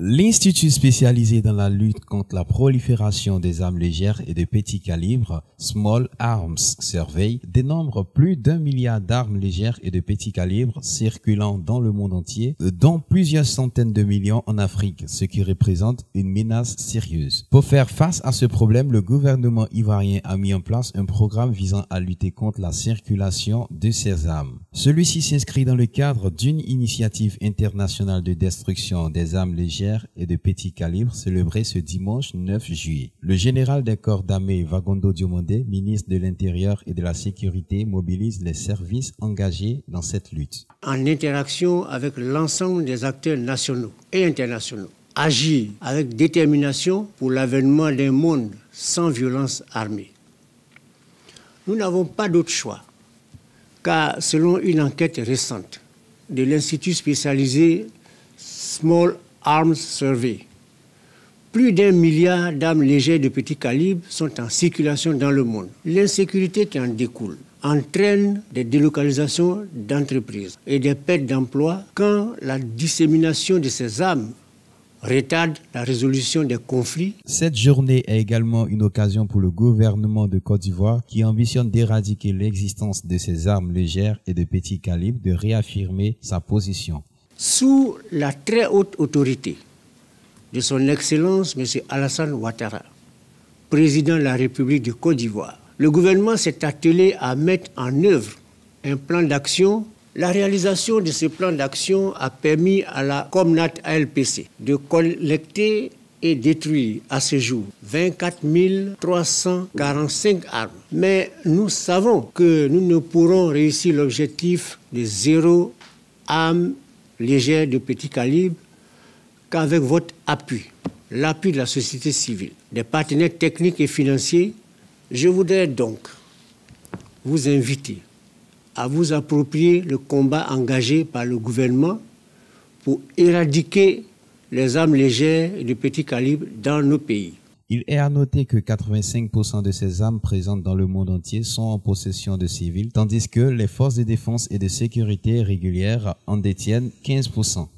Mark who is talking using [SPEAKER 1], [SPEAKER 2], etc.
[SPEAKER 1] L'Institut spécialisé dans la lutte contre la prolifération des armes légères et de petits calibres, Small Arms Survey, dénombre plus d'un milliard d'armes légères et de petits calibres circulant dans le monde entier, dont plusieurs centaines de millions en Afrique, ce qui représente une menace sérieuse. Pour faire face à ce problème, le gouvernement ivoirien a mis en place un programme visant à lutter contre la circulation de ces armes. Celui-ci s'inscrit dans le cadre d'une initiative internationale de destruction des armes légères et de petits calibres célébré ce dimanche 9 juillet. Le général des corps d'armée Vagondo Diomondé, ministre de l'Intérieur et de la Sécurité, mobilise les services engagés dans cette lutte.
[SPEAKER 2] En interaction avec l'ensemble des acteurs nationaux et internationaux, agit avec détermination pour l'avènement d'un monde sans violence armée. Nous n'avons pas d'autre choix, car selon une enquête récente de l'Institut spécialisé Small Arms Survey. Plus d'un milliard d'armes légères de petit calibre sont en circulation dans le monde. L'insécurité qui en découle entraîne des délocalisations d'entreprises et des pertes d'emplois quand la dissémination de ces armes retarde la résolution des conflits.
[SPEAKER 1] Cette journée est également une occasion pour le gouvernement de Côte d'Ivoire qui ambitionne d'éradiquer l'existence de ces armes légères et de petit calibre de réaffirmer sa position
[SPEAKER 2] sous la très haute autorité de son Excellence M. Alassane Ouattara, président de la République de Côte d'Ivoire, le gouvernement s'est attelé à mettre en œuvre un plan d'action. La réalisation de ce plan d'action a permis à la Comnat ALPC de collecter et détruire à ce jour 24 345 armes. Mais nous savons que nous ne pourrons réussir l'objectif de zéro arme légère de petit calibre qu'avec votre appui, l'appui de la société civile, des partenaires techniques et financiers, je voudrais donc vous inviter à vous approprier le combat engagé par le gouvernement pour éradiquer les armes légères de petit calibre dans nos pays.
[SPEAKER 1] Il est à noter que 85% de ces armes présentes dans le monde entier sont en possession de civils, tandis que les forces de défense et de sécurité régulières en détiennent 15%.